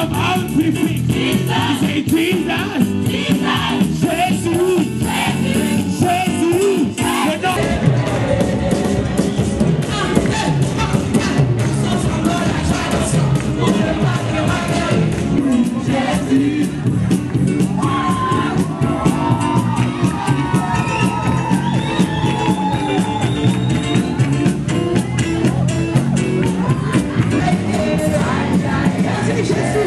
some other prefix. Jesus. Jesus. Jesus. Jesus. Jesus. Jesus. Jesus.